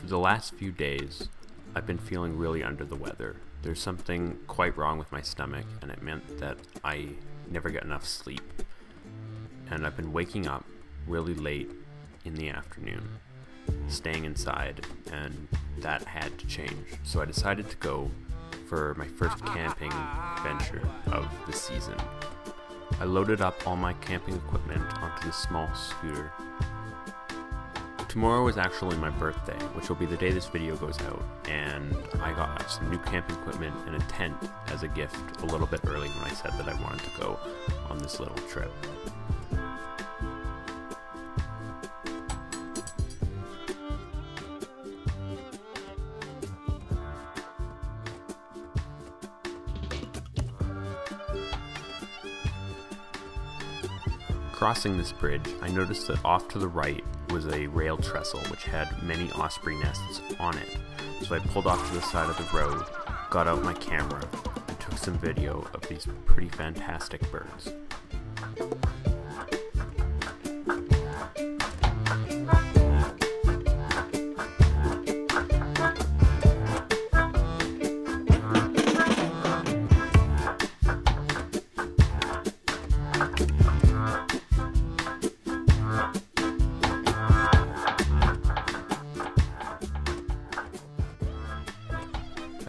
For the last few days, I've been feeling really under the weather. There's something quite wrong with my stomach, and it meant that I never get enough sleep. And I've been waking up really late in the afternoon, staying inside, and that had to change. So I decided to go for my first camping venture of the season. I loaded up all my camping equipment onto this small scooter Tomorrow is actually my birthday, which will be the day this video goes out, and I got some new camping equipment and a tent as a gift a little bit early when I said that I wanted to go on this little trip. Crossing this bridge, I noticed that off to the right was a rail trestle which had many osprey nests on it. So I pulled off to the side of the road, got out my camera, and took some video of these pretty fantastic birds.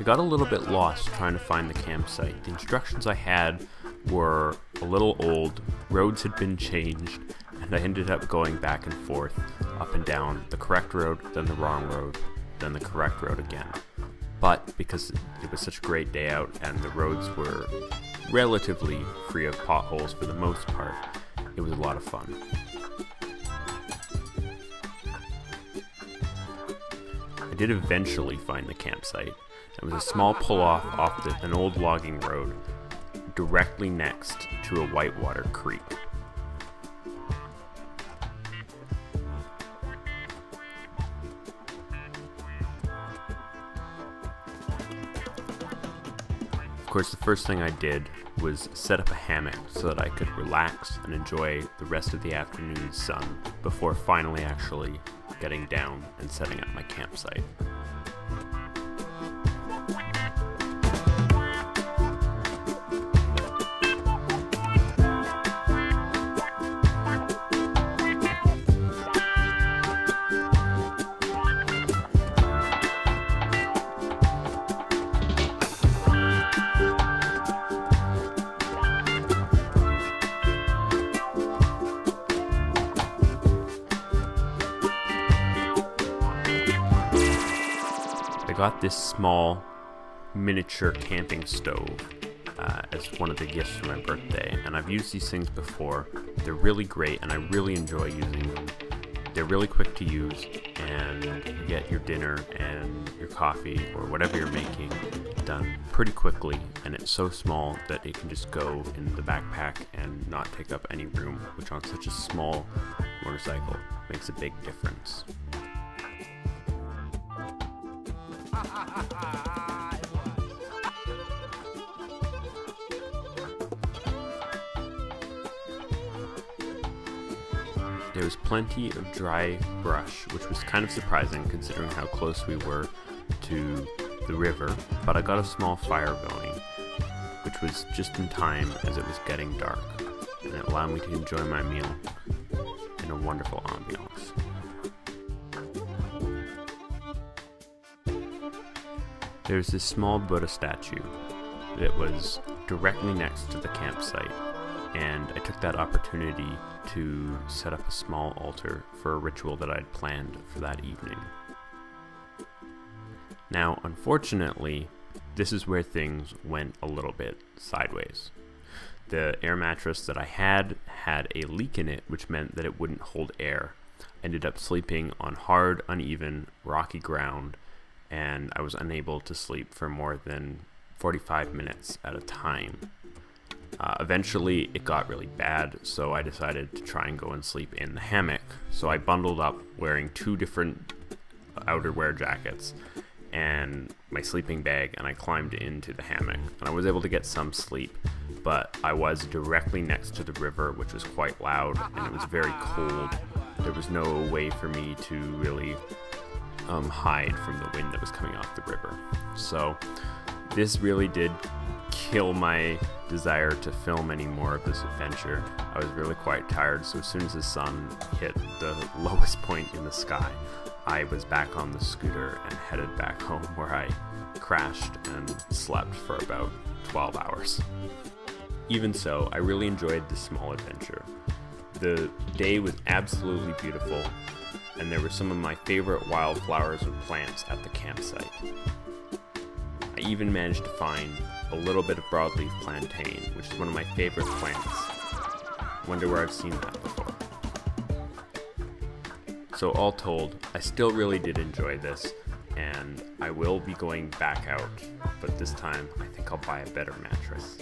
I got a little bit lost trying to find the campsite. The instructions I had were a little old, roads had been changed, and I ended up going back and forth, up and down the correct road, then the wrong road, then the correct road again. But because it was such a great day out and the roads were relatively free of potholes for the most part, it was a lot of fun. I did eventually find the campsite. It was a small pull-off off the, an old logging road directly next to a whitewater creek. Of course, the first thing I did was set up a hammock so that I could relax and enjoy the rest of the afternoon's sun before finally actually getting down and setting up my campsite. Got this small miniature camping stove uh, as one of the gifts for my birthday, and I've used these things before. They're really great, and I really enjoy using them. They're really quick to use, and you get your dinner and your coffee or whatever you're making done pretty quickly, and it's so small that it can just go in the backpack and not take up any room, which on such a small motorcycle makes a big difference. There was plenty of dry brush, which was kind of surprising considering how close we were to the river, but I got a small fire going, which was just in time as it was getting dark, and it allowed me to enjoy my meal in a wonderful ambiance. There's this small Buddha statue that was directly next to the campsite, and I took that opportunity to set up a small altar for a ritual that I'd planned for that evening. Now, unfortunately, this is where things went a little bit sideways. The air mattress that I had had a leak in it, which meant that it wouldn't hold air. I ended up sleeping on hard, uneven, rocky ground, and I was unable to sleep for more than 45 minutes at a time. Uh, eventually, it got really bad, so I decided to try and go and sleep in the hammock. So I bundled up wearing two different outerwear jackets and my sleeping bag, and I climbed into the hammock. And I was able to get some sleep, but I was directly next to the river, which was quite loud, and it was very cold. There was no way for me to really um, hide from the wind that was coming off the river. So this really did kill my desire to film any more of this adventure. I was really quite tired, so as soon as the sun hit the lowest point in the sky, I was back on the scooter and headed back home where I crashed and slept for about 12 hours. Even so, I really enjoyed this small adventure. The day was absolutely beautiful, and there were some of my favorite wildflowers and plants at the campsite. I even managed to find a little bit of broadleaf plantain, which is one of my favorite plants. Wonder where I've seen that before. So all told, I still really did enjoy this, and I will be going back out, but this time I think I'll buy a better mattress.